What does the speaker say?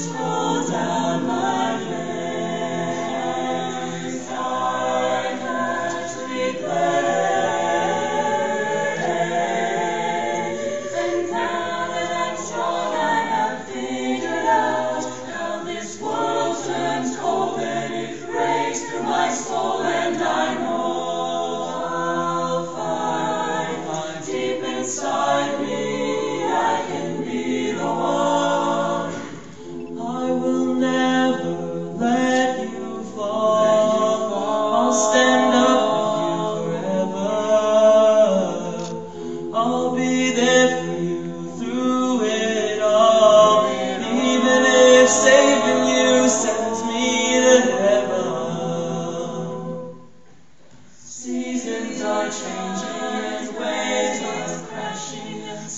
is changes, waves are crashing,